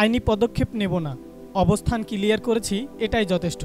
আইনি পদক্ষেপ নেব না। অবস্থান ক্লিয়ার করেছি, এটাই যথেষ্ট।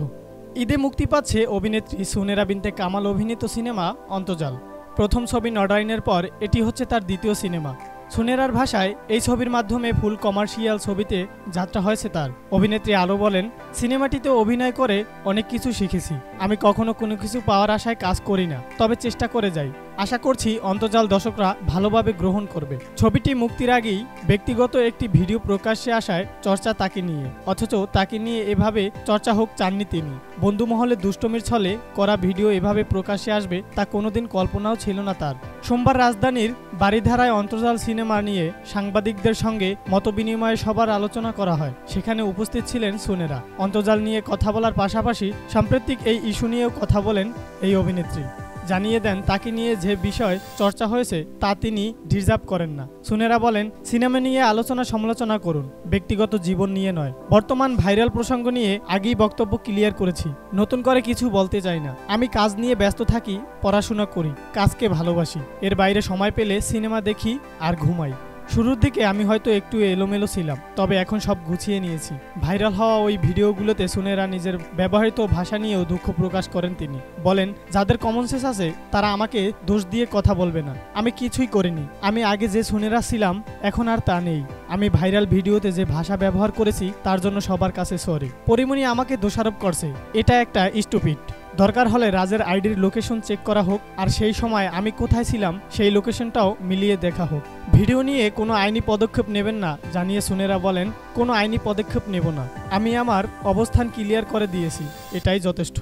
ঈদে মুক্তি পাচ্ছে অভিনেত্রী সুনেরা বিনতে কামাল অভিনীত সিনেমা অন্তজাল প্রথম ছবি নডাইনের পর এটি হচ্ছে তার দ্বিতীয় সিনেমা। সুনেরার ভাষায় এই ছবির মাধ্যমে ফুল কমার্শিয়াল ছবিতে যাত্রা হয়েছে তার। অভিনেত্রী আরও বলেন, সিনেমাটিতে অভিনয় করে অনেক কিছু শিখেছি। আমি কখনো কোনো কিছু পাওয়ার আশায় কাজ করি না, তবে চেষ্টা করে যাই। আশা করছি অন্তজাল দর্শকরা ভালোভাবে গ্রহণ করবে। ছবিটি মুক্তির আগেই ব্যক্তিগত একটি ভিডিও প্রকাশ্যে আসায় চর্চা তাকে নিয়ে, অথচ তাকে নিয়ে এভাবে চর্চা হোক চাননি তিনি। বন্ধু মহলে দুষ্টমির ছলে করা ভিডিও এভাবে প্রকাশ্যে আসবে তা কোনোদিন কল্পনাও ছিল না তার। সোমবার রাজধানীর বাড়িধারায় অন্তর্জাল সিনেমা নিয়ে সাংবাদিকদের সঙ্গে মতবিনিময়ে সবার আলোচনা করা হয়। সেখানে উপস্থিত ছিলেন সুনেরা। অন্তর্জাল নিয়ে কথা বলার পাশাপাশি সাম্প্রতিক এই ইস্যু নিয়েও কথা বলেন এই অভিনেত্রী। জানিয়ে দেন তাকে নিয়ে যে বিষয় চর্চা হয়েছে তা তিনি ডিজার্ভ করেন না। সুনেরা বলেন, সিনেমা নিয়ে আলোচনা সমালোচনা করুন, ব্যক্তিগত জীবন নিয়ে নয়। বর্তমান ভাইরাল প্রসঙ্গ নিয়ে আগেই বক্তব্য ক্লিয়ার করেছি। নতুন করে কিছু বলতে চাই না। আমি কাজ নিয়ে ব্যস্ত থাকি, পড়াশোনা করি, কাজকে ভালোবাসি। এর বাইরে সময় পেলে সিনেমা দেখি আর ঘুমাই। শুরুর দিকে আমি হয়তো একটু এলোমেলো ছিলাম, তবে এখন সব গুছিয়ে নিয়েছি। ভাইরাল হওয়া ওই ভিডিওগুলোতে সুনেরা নিজের ব্যবহৃত ভাষা নিয়েও দুঃখ প্রকাশ করেন তিনি। বলেন, যাদের কমন সেন্স আছে, তারা আমাকে দোষ দিয়ে কথা বলবে না। আমি কিছুই করিনি। আমি আগে যে সুনেরা ছিলাম, এখন আর তা নেই। আমি ভাইরাল ভিডিওতে যে ভাষা ব্যবহার করেছি, তার জন্য সবার কাছে সরি পরিমণি আমাকে দোষারোপ করছে। এটা একটা স্টুপিড দরকার হলে রাজের আইডির লোকেশন চেক করা হোক, আর সেই সময় আমি কোথায় ছিলাম সেই লোকেশনটাও মিলিয়ে দেখা হোক। ভিডিও নিয়ে কোনো আইনি পদক্ষেপ নেবেন না, জানিয়ে সুনেরা বলেন, কোনো আইনি পদক্ষেপ নেব না। আমি আমার অবস্থান ক্লিয়ার করে দিয়েছি, এটাই যথেষ্ট।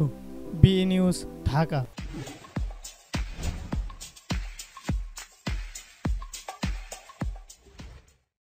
BA news Dhaka.